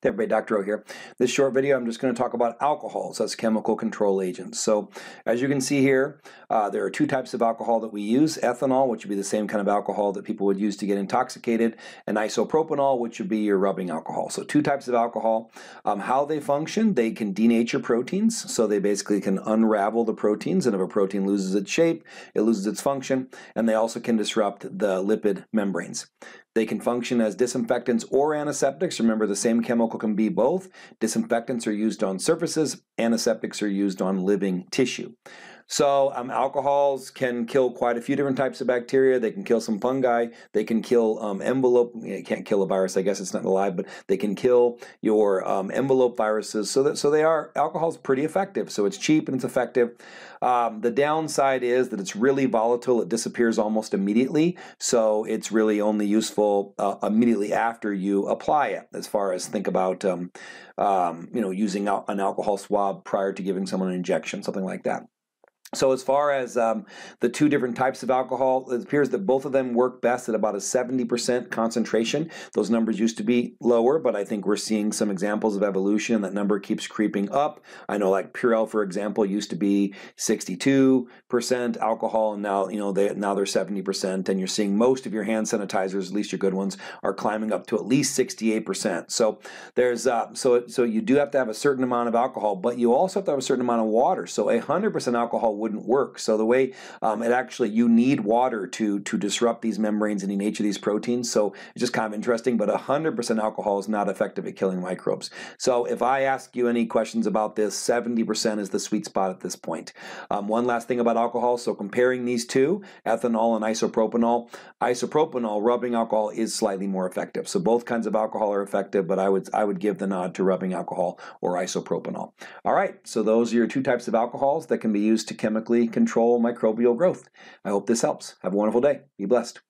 Hey everybody, Dr. O here. This short video, I'm just going to talk about alcohols as chemical control agents. So, as you can see here, uh, there are two types of alcohol that we use. Ethanol, which would be the same kind of alcohol that people would use to get intoxicated, and isopropanol, which would be your rubbing alcohol. So, two types of alcohol. Um, how they function, they can denature proteins, so they basically can unravel the proteins, and if a protein loses its shape, it loses its function, and they also can disrupt the lipid membranes. They can function as disinfectants or antiseptics. Remember, the same chemical can be both. Disinfectants are used on surfaces, antiseptics are used on living tissue. So um, alcohols can kill quite a few different types of bacteria. They can kill some fungi. They can kill um, envelope. It can't kill a virus. I guess it's not alive, but they can kill your um, envelope viruses. So that so they are alcohol is pretty effective. So it's cheap and it's effective. Um, the downside is that it's really volatile. It disappears almost immediately. So it's really only useful uh, immediately after you apply it. As far as think about um, um, you know using an alcohol swab prior to giving someone an injection, something like that. So as far as um, the two different types of alcohol, it appears that both of them work best at about a 70% concentration. Those numbers used to be lower, but I think we're seeing some examples of evolution. That number keeps creeping up. I know like Purell, for example, used to be 62% alcohol, and now you know they now they're 70%. And you're seeing most of your hand sanitizers, at least your good ones, are climbing up to at least 68%. So there's uh, so so you do have to have a certain amount of alcohol, but you also have to have a certain amount of water. So 100% alcohol wouldn't work. So the way um, it actually, you need water to, to disrupt these membranes and denature these proteins. So it's just kind of interesting, but 100% alcohol is not effective at killing microbes. So if I ask you any questions about this, 70% is the sweet spot at this point. Um, one last thing about alcohol. So comparing these two, ethanol and isopropanol, isopropanol, rubbing alcohol is slightly more effective. So both kinds of alcohol are effective, but I would, I would give the nod to rubbing alcohol or isopropanol. All right, so those are your two types of alcohols that can be used to chemically control microbial growth. I hope this helps. Have a wonderful day. Be blessed.